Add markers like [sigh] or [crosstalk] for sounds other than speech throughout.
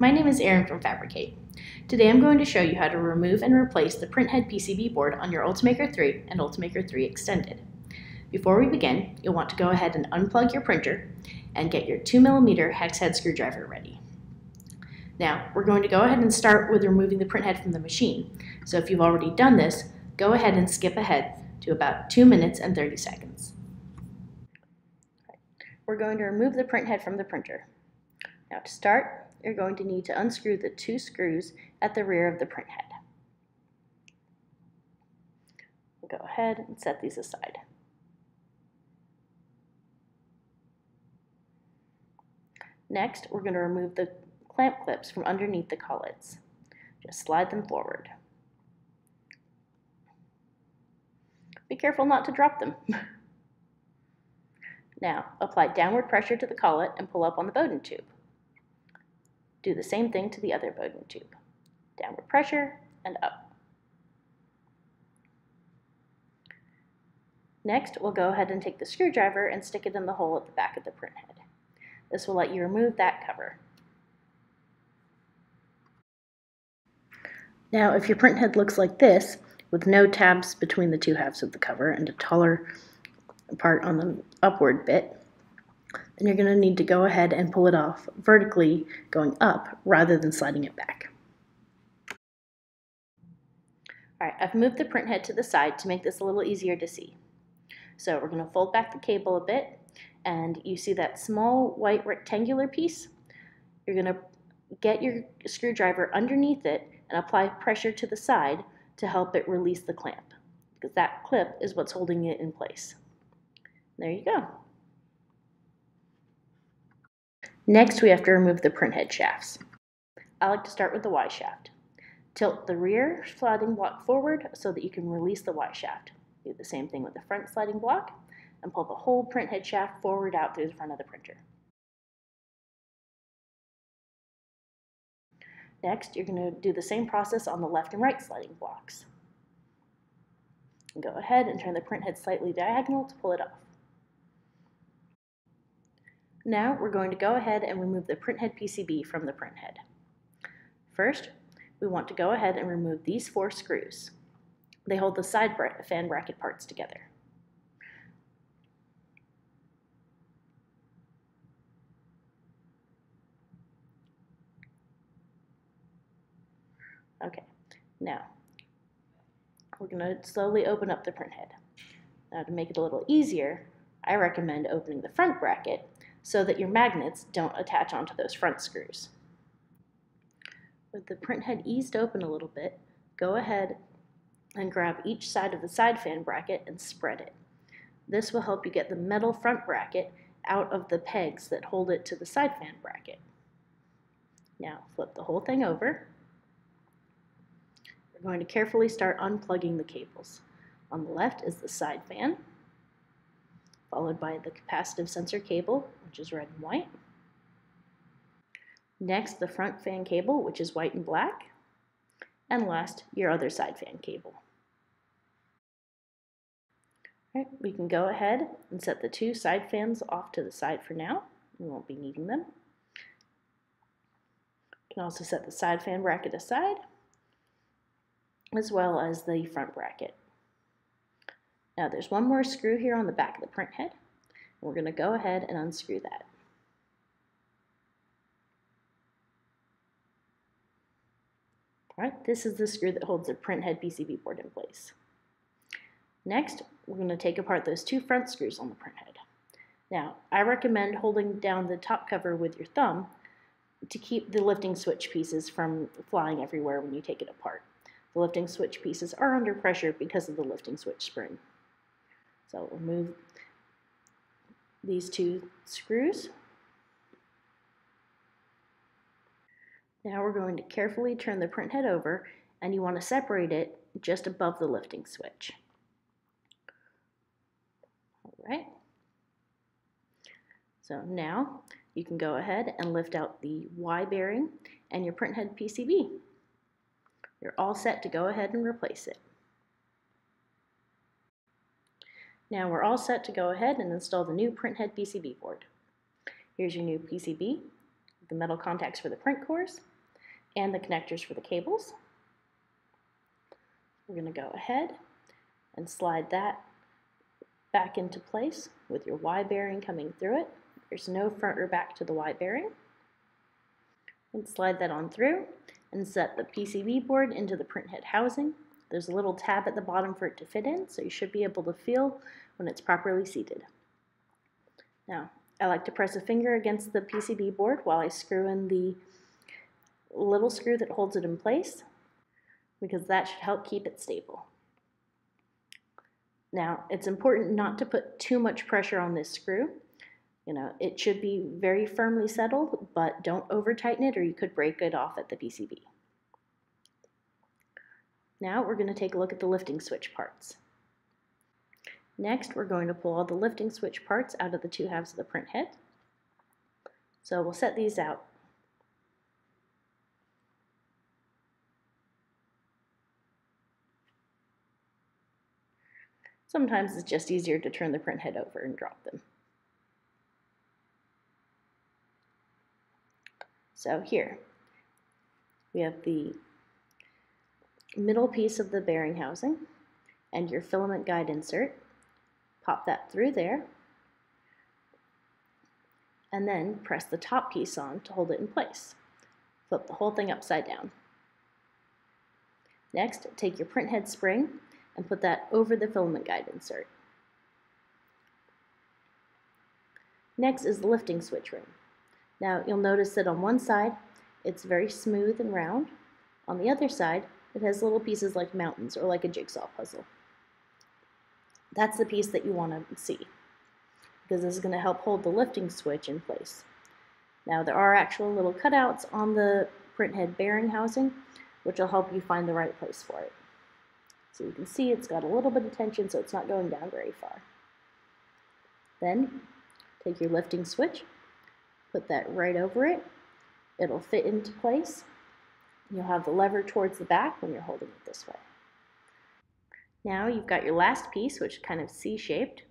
my name is Erin from Fabricate. Today I'm going to show you how to remove and replace the printhead PCB board on your Ultimaker 3 and Ultimaker 3 Extended. Before we begin, you'll want to go ahead and unplug your printer and get your 2mm hex head screwdriver ready. Now, we're going to go ahead and start with removing the printhead from the machine. So if you've already done this, go ahead and skip ahead to about 2 minutes and 30 seconds. We're going to remove the printhead from the printer. Now to start, you're going to need to unscrew the two screws at the rear of the printhead. We'll go ahead and set these aside. Next, we're going to remove the clamp clips from underneath the collets. Just slide them forward. Be careful not to drop them. [laughs] now, apply downward pressure to the collet and pull up on the Bowden tube. Do the same thing to the other Bowden tube. Downward pressure and up. Next, we'll go ahead and take the screwdriver and stick it in the hole at the back of the printhead. This will let you remove that cover. Now, if your printhead looks like this, with no tabs between the two halves of the cover and a taller part on the upward bit, then you're going to need to go ahead and pull it off vertically going up rather than sliding it back. Alright, I've moved the print head to the side to make this a little easier to see. So we're going to fold back the cable a bit and you see that small white rectangular piece? You're going to get your screwdriver underneath it and apply pressure to the side to help it release the clamp because that clip is what's holding it in place. There you go. Next, we have to remove the printhead shafts. I like to start with the Y shaft. Tilt the rear sliding block forward so that you can release the Y shaft. Do the same thing with the front sliding block and pull the whole printhead shaft forward out through the front of the printer. Next, you're going to do the same process on the left and right sliding blocks. Go ahead and turn the printhead slightly diagonal to pull it off. Now we're going to go ahead and remove the printhead PCB from the printhead. First, we want to go ahead and remove these four screws. They hold the side fan bracket parts together. Okay, now we're going to slowly open up the printhead. Now to make it a little easier, I recommend opening the front bracket so that your magnets don't attach onto those front screws. With the printhead eased open a little bit, go ahead and grab each side of the side fan bracket and spread it. This will help you get the metal front bracket out of the pegs that hold it to the side fan bracket. Now flip the whole thing over. We're going to carefully start unplugging the cables. On the left is the side fan, followed by the capacitive sensor cable, which is red and white. Next, the front fan cable, which is white and black. And last, your other side fan cable. All right, we can go ahead and set the two side fans off to the side for now. We won't be needing them. You can also set the side fan bracket aside, as well as the front bracket. Now there's one more screw here on the back of the print head. We're going to go ahead and unscrew that. Alright, this is the screw that holds the print head PCB board in place. Next, we're going to take apart those two front screws on the print head. Now, I recommend holding down the top cover with your thumb to keep the lifting switch pieces from flying everywhere when you take it apart. The lifting switch pieces are under pressure because of the lifting switch spring. So remove these two screws. Now we're going to carefully turn the print head over and you want to separate it just above the lifting switch. Alright. So now you can go ahead and lift out the Y bearing and your print head PCB. You're all set to go ahead and replace it. Now we're all set to go ahead and install the new printhead PCB board. Here's your new PCB, the metal contacts for the print cores, and the connectors for the cables. We're going to go ahead and slide that back into place with your Y bearing coming through it. There's no front or back to the Y bearing. And slide that on through and set the PCB board into the printhead housing. There's a little tab at the bottom for it to fit in, so you should be able to feel when it's properly seated. Now, I like to press a finger against the PCB board while I screw in the little screw that holds it in place because that should help keep it stable. Now, it's important not to put too much pressure on this screw. You know, it should be very firmly settled, but don't over tighten it or you could break it off at the PCB. Now we're going to take a look at the lifting switch parts. Next, we're going to pull all the lifting switch parts out of the two halves of the print head. So we'll set these out Sometimes it's just easier to turn the print head over and drop them. So here, we have the middle piece of the bearing housing and your filament guide insert. Pop that through there and then press the top piece on to hold it in place. Flip the whole thing upside down. Next, take your print head spring and put that over the filament guide insert. Next is the lifting switch ring. Now you'll notice that on one side it's very smooth and round. On the other side it has little pieces like mountains or like a jigsaw puzzle. That's the piece that you want to see because this is going to help hold the lifting switch in place. Now there are actual little cutouts on the print head bearing housing which will help you find the right place for it. So you can see it's got a little bit of tension so it's not going down very far. Then take your lifting switch, put that right over it. It'll fit into place. You'll have the lever towards the back when you're holding it this way. Now you've got your last piece, which is kind of C-shaped.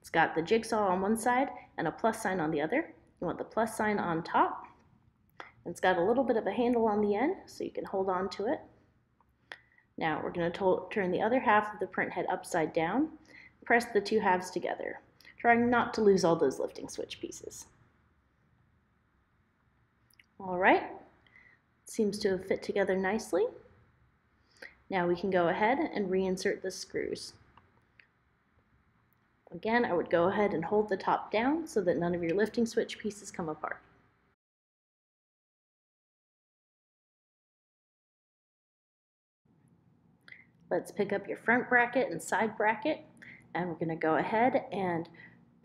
It's got the jigsaw on one side and a plus sign on the other. You want the plus sign on top. It's got a little bit of a handle on the end, so you can hold on to it. Now we're going to turn the other half of the print head upside down, press the two halves together, trying not to lose all those lifting switch pieces. All right, seems to have fit together nicely. Now we can go ahead and reinsert the screws. Again, I would go ahead and hold the top down so that none of your lifting switch pieces come apart. Let's pick up your front bracket and side bracket and we're going to go ahead and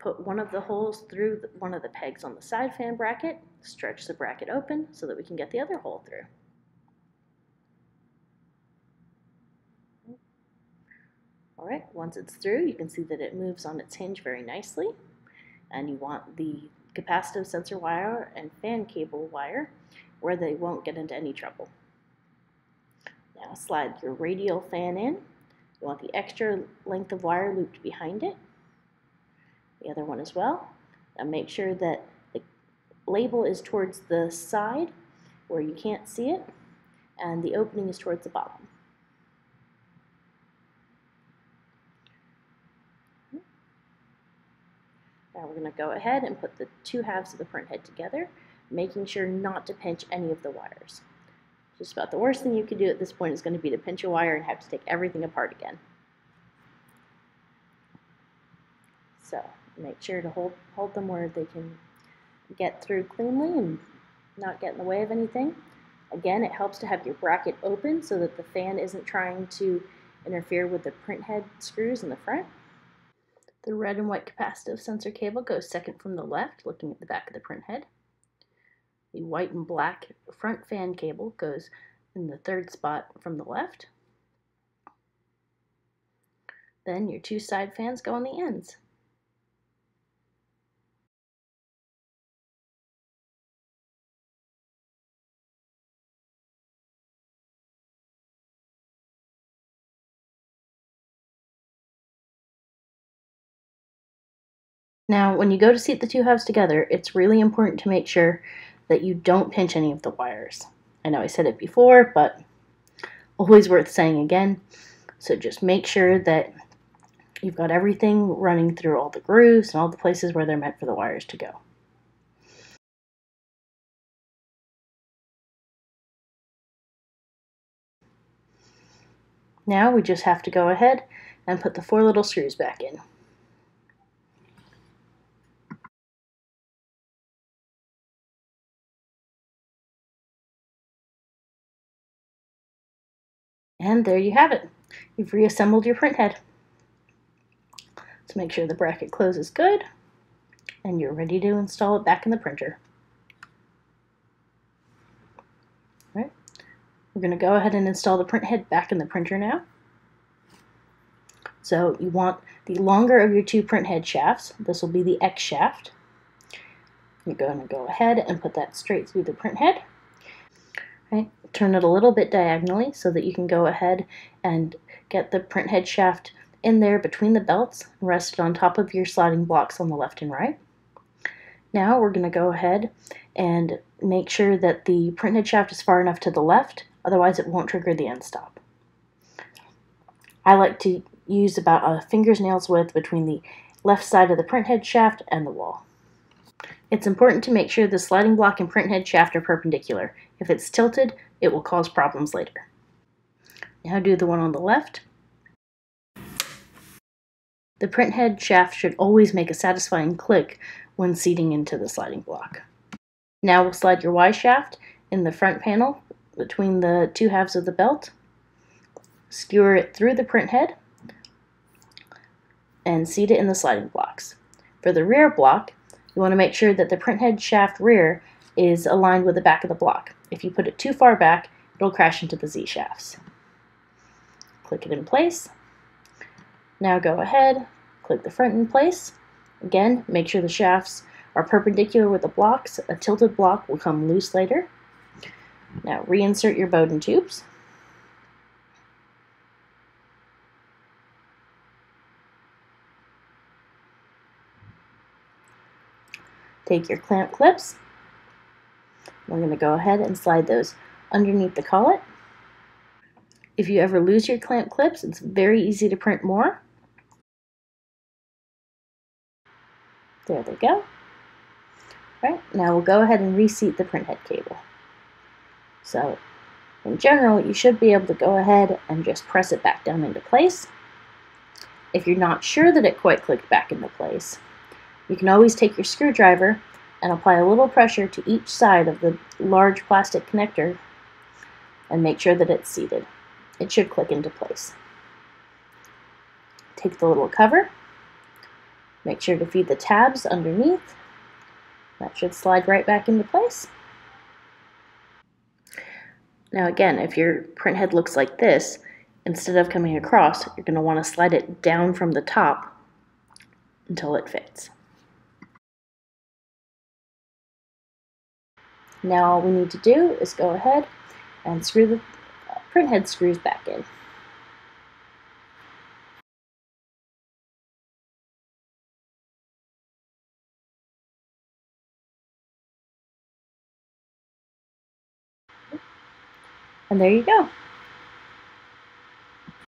put one of the holes through one of the pegs on the side fan bracket, stretch the bracket open so that we can get the other hole through. Alright, once it's through you can see that it moves on its hinge very nicely and you want the capacitive sensor wire and fan cable wire where they won't get into any trouble. Now slide your radial fan in. You want the extra length of wire looped behind it. The other one as well. Now make sure that the label is towards the side where you can't see it and the opening is towards the bottom. Now we're going to go ahead and put the two halves of the print head together, making sure not to pinch any of the wires. Just about the worst thing you could do at this point is going to be to pinch a wire and have to take everything apart again. So make sure to hold, hold them where they can get through cleanly and not get in the way of anything. Again, it helps to have your bracket open so that the fan isn't trying to interfere with the print head screws in the front. The red and white capacitive sensor cable goes second from the left, looking at the back of the print head. The white and black front fan cable goes in the third spot from the left. Then your two side fans go on the ends. Now, when you go to seat the two halves together, it's really important to make sure that you don't pinch any of the wires. I know I said it before, but always worth saying again. So just make sure that you've got everything running through all the grooves and all the places where they're meant for the wires to go. Now we just have to go ahead and put the four little screws back in. And there you have it. You've reassembled your print head. So make sure the bracket closes good and you're ready to install it back in the printer. All right. We're going to go ahead and install the print head back in the printer now. So you want the longer of your two print head shafts. This will be the X shaft. You're going to go ahead and put that straight through the print head. Right. Turn it a little bit diagonally so that you can go ahead and get the print head shaft in there between the belts and rest it on top of your sliding blocks on the left and right. Now we're going to go ahead and make sure that the print head shaft is far enough to the left, otherwise it won't trigger the end stop. I like to use about a finger's nail's width between the left side of the print head shaft and the wall. It's important to make sure the sliding block and print head shaft are perpendicular. If it's tilted, it will cause problems later. Now do the one on the left. The print head shaft should always make a satisfying click when seating into the sliding block. Now we'll slide your Y shaft in the front panel between the two halves of the belt, skewer it through the print head, and seat it in the sliding blocks. For the rear block, you want to make sure that the print head shaft rear is aligned with the back of the block. If you put it too far back, it'll crash into the Z shafts. Click it in place. Now go ahead, click the front in place. Again, make sure the shafts are perpendicular with the blocks. A tilted block will come loose later. Now reinsert your Bowden tubes. Take your clamp clips. We're going to go ahead and slide those underneath the collet. If you ever lose your clamp clips, it's very easy to print more. There they go. Right, now we'll go ahead and reseat the printhead cable. So, in general, you should be able to go ahead and just press it back down into place. If you're not sure that it quite clicked back into place, you can always take your screwdriver and apply a little pressure to each side of the large plastic connector and make sure that it's seated. It should click into place. Take the little cover Make sure to feed the tabs underneath. That should slide right back into place. Now again, if your print head looks like this, instead of coming across, you're going to want to slide it down from the top until it fits. Now all we need to do is go ahead and screw the print head screws back in. And there you go.